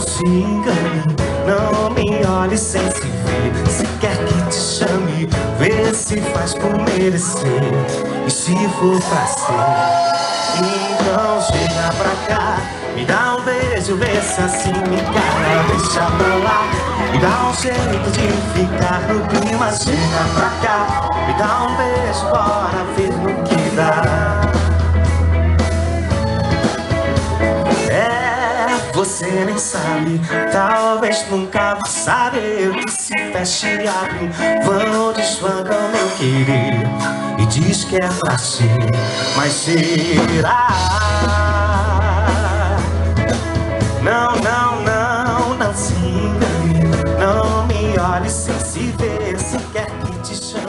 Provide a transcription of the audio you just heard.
se engane Não me olhe sem se ver. Se quer que te chame Vê se faz por merecer. E se for pra ser Então chega pra cá. Me dá um beijo, vê se assim me cara Deixa pra lá. Me dá um jeito de ficar no clima. Chega pra cá. Me dá um beijo, bora ver no que dá você nem sabe. Talvez nunca vá saber que se fecha e abre. Vão desvangando meu querer. E diz que é pra ser, mas será? Não, não, não, não se engane. Não me olhe sem se ver, se quer que te chame.